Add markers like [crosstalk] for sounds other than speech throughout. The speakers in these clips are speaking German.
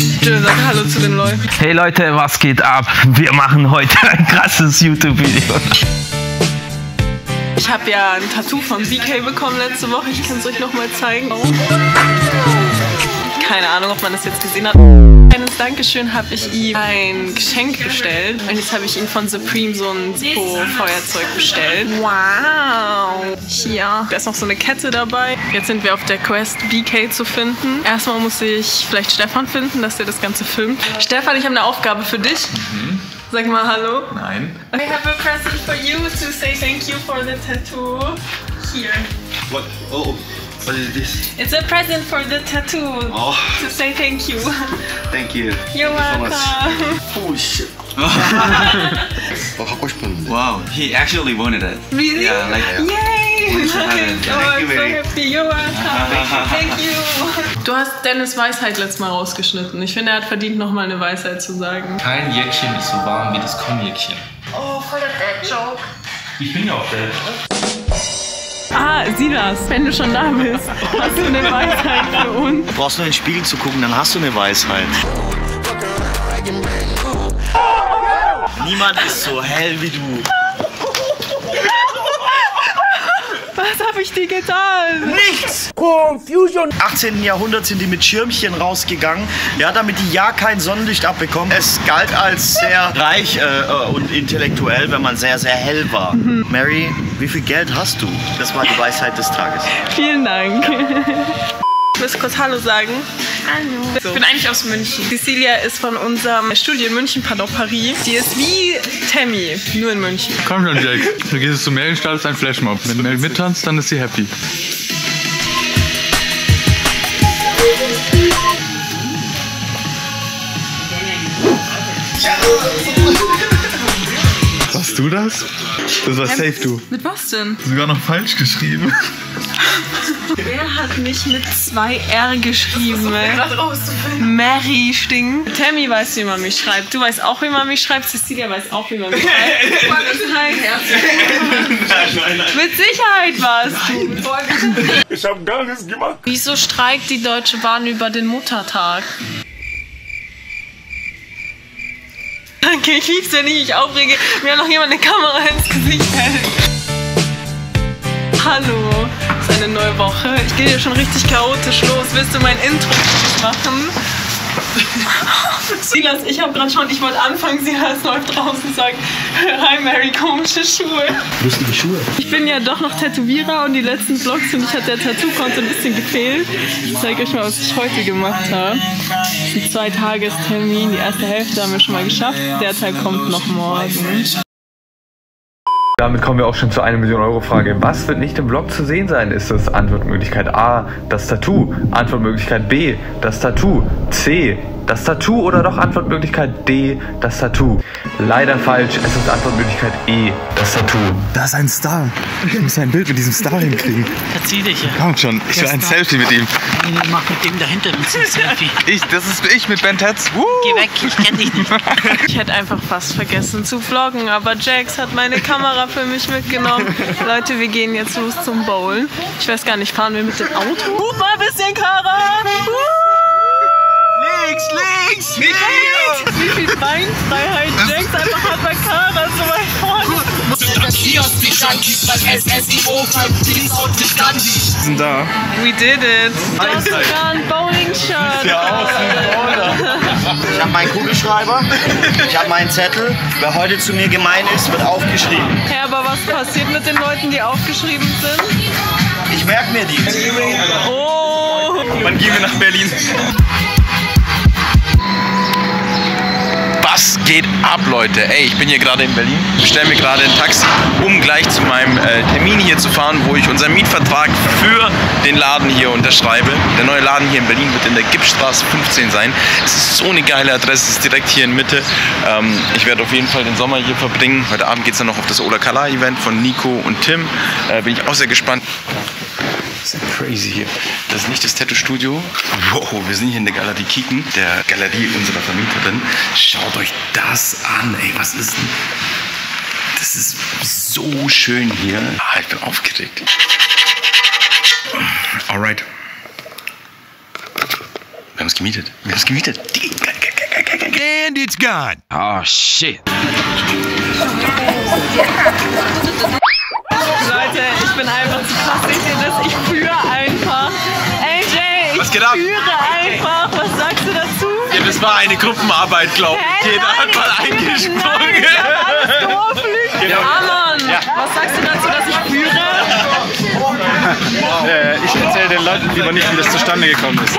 Jill, sag Hallo zu den Leuten. Hey Leute, was geht ab? Wir machen heute ein krasses YouTube-Video. Ich habe ja ein Tattoo von BK bekommen letzte Woche. Ich kann es euch nochmal zeigen. Keine Ahnung, ob man das jetzt gesehen hat. Eines Dankeschön habe ich ihm ein Geschenk bestellt. Und jetzt habe ich ihm von Supreme so ein Zippo-Feuerzeug bestellt. Wow! Hier. Da ist noch so eine Kette dabei. Jetzt sind wir auf der Quest, BK zu finden. Erstmal muss ich vielleicht Stefan finden, dass er das Ganze filmt. Stefan, ich habe eine Aufgabe für dich. Sag mal Hallo. Nein. I have a present for you to say thank you for the tattoo. Here. What? Oh, what is this? It's a present for the tattoo. Oh. To say thank you. Thank you. You're welcome. So [laughs] oh shit. wow, he actually wanted it. Really? Yeah, like Yay! Nice. Oh, so happy. You're welcome. [laughs] Thank. Du hast Dennis Weisheit letztes Mal rausgeschnitten. Ich finde, er hat verdient, nochmal eine Weisheit zu sagen. Kein Jäckchen ist so warm wie das Konjäckchen. Oh, voll der Dad-Joke. Ich bin ja auch Dad. Ah, Silas, wenn du schon da bist, hast du eine Weisheit für uns. Du brauchst nur in den Spiegel zu gucken, dann hast du eine Weisheit. Niemand ist so hell wie du. Was habe ich dir getan? Nichts! Confusion! 18. Jahrhundert sind die mit Schirmchen rausgegangen, ja, damit die ja kein Sonnenlicht abbekommen. Es galt als sehr reich äh, äh, und intellektuell, wenn man sehr, sehr hell war. Mary, wie viel Geld hast du? Das war die Weisheit des Tages. Vielen Dank. Ich muss kurz Hallo sagen. Hallo. Ich bin eigentlich aus München. Cecilia ist von unserem Studio in München, pardon, Paris. Die ist wie Tammy, nur in München. Komm schon, Jack. Du gehst zu Mary und startest einen Flashmob. Wenn Mary mittanzt, dann ist sie happy. Du das? Das war safe du. Mit was denn? Sogar noch falsch geschrieben. Wer hat mich mit zwei R geschrieben? Mary Sting. Tammy weiß, wie man mich schreibt. Du weißt auch, wie man mich schreibt. Cecilia weiß auch, wie man mich schreibt. [laughs] [laughs] Mit Sicherheit warst du. Ich hab gar nichts gemacht. Wieso streikt die Deutsche Bahn über den Muttertag? Danke, ich lieb's, wenn ich mich aufrege. Mir noch jemand eine Kamera ins Gesicht hält. Hallo, es ist eine neue Woche. Ich gehe hier schon richtig chaotisch los. Willst du mein Intro machen? [laughs] Silas, ich habe gerade schon, ich wollte anfangen, Silas läuft draußen und sagt, hi Mary, komische Schuhe. Lustige Schuhe. Ich bin ja doch noch Tätowierer und die letzten Vlogs und ich hat der Tattoo-Konto ein bisschen gefehlt. Ich zeige euch mal, was ich heute gemacht habe. Das ist ein Zweitagestermin, die erste Hälfte haben wir schon mal geschafft. Der Teil kommt noch morgen. Damit kommen wir auch schon zur 1 Million Euro Frage. Was wird nicht im Vlog zu sehen sein? Ist es Antwortmöglichkeit A, das Tattoo? Antwortmöglichkeit B, das Tattoo? C, das Tattoo oder doch Antwortmöglichkeit D, das Tattoo? Leider falsch, es ist Antwortmöglichkeit E, das Tattoo. Da ist ein Star. Ich muss ein Bild mit diesem Star hinkriegen. Verzieh dich hier. Komm schon, ich will ein Selfie mit ihm. Nee, Mach mit dem dahinter ein Selfie. Ich, das ist ich mit Ben Tetz. Woo! Geh weg, ich kenn dich nicht. [laughs] Ich hätte einfach fast vergessen zu vloggen, aber Jax hat meine Kamera für mich mitgenommen. Leute, wir gehen jetzt los zum Bowlen. Ich weiß gar nicht, fahren wir mit dem Auto? Ein bisschen, Kara! Links, links! Nicht Wie viel Beinfreiheit Jax einfach hat bei Kara so weit vorne. sind da. We did it. Du hast sogar ein Bowling-Shirt. Ich habe meinen Kugelschreiber, ich habe meinen Zettel. Wer heute zu mir gemein ist, wird aufgeschrieben. Hey, aber was passiert mit den Leuten, die aufgeschrieben sind? Ich merke mir die. Oh! Wann gehen wir nach Berlin? Geht ab, Leute? Ey, ich bin hier gerade in Berlin, bestelle mir gerade ein Taxi, um gleich zu meinem äh, Termin hier zu fahren, wo ich unseren Mietvertrag für den Laden hier unterschreibe. Der neue Laden hier in Berlin wird in der Gipsstraße 15 sein. Es ist so eine geile Adresse, es ist direkt hier in Mitte. Ähm, ich werde auf jeden Fall den Sommer hier verbringen. Heute Abend geht es dann noch auf das Ola Kala Event von Nico und Tim. Äh, bin ich auch sehr gespannt. Das ist ja crazy hier. Das ist nicht das Tattoo-Studio. Wow, wir sind hier in der Galerie Kieken, der Galerie unserer Vermieterin. Schaut euch das an, ey, was ist denn? Das ist so schön hier. Ah, ich bin aufgeregt. Alright. Wir haben es gemietet. Wir haben es gemietet. And it's gone. Oh, shit. Leute, ich bin einfach zu krass. Seht ihr das? Ich. Ab? führe einfach. Was sagst du dazu? Ja, das war eine Gruppenarbeit, glaube ich. Hey, Jeder nein, hat mal eingesprungen. Ich hab alles geworfen. Ja, Mann. Was sagst du dazu, dass ich führe? Äh, ich den Leuten lieber nicht, wie das zustande gekommen ist.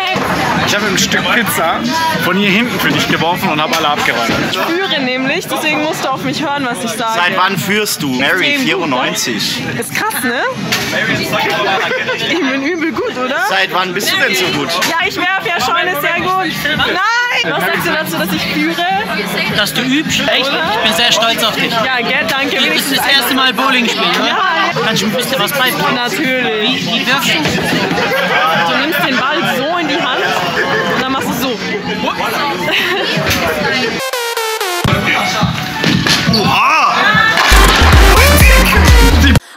Ich habe ein Stück Pizza von hier hinten für dich geworfen und habe alle abgeräumt. ich führe nämlich, deswegen musst du auf mich hören, was ich sage. Seit wann führst du? Mary, Zehn gut, 94. Ist krass, ne? Ich bin übel gut, oder? Seit wann bist du denn so gut? Ja, ich werfe ja schon, ist sehr gut. Nein! Was sagst du dazu, dass ich führe? Dass du übst. Echt? Ich bin sehr stolz auf dich. Ja, gell, danke. Du bist das erste Mal Bowling spielen, oder? Ja, Kannst du ein bisschen was beibringen? natürlich. Wie wirfst du? Du nimmst den Ball so in die Hand und dann machst du so.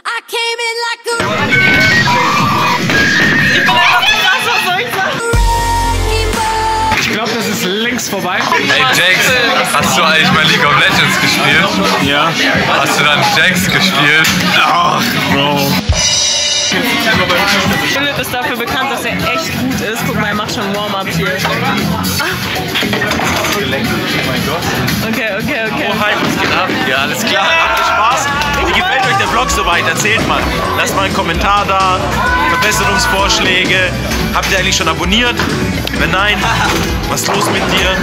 I came in like a Krass, was soll ich glaube, das ist längst vorbei. Ey, Jax, hast du eigentlich mal League of Legends gespielt? Ja. Hast du dann Jax gespielt? Ach, Bro. Philipp ist dafür bekannt, dass er echt gut ist. Guck mal, er macht schon Warm-up hier. Okay, okay, okay. Hi, was geht ab? Ja, alles klar. Habt ihr Spaß? Wie gefällt euch der Vlog soweit? Erzählt mal. Lasst mal einen Kommentar da. Verbesserungsvorschläge. Habt ihr eigentlich schon abonniert? Wenn nein, was ist los mit dir?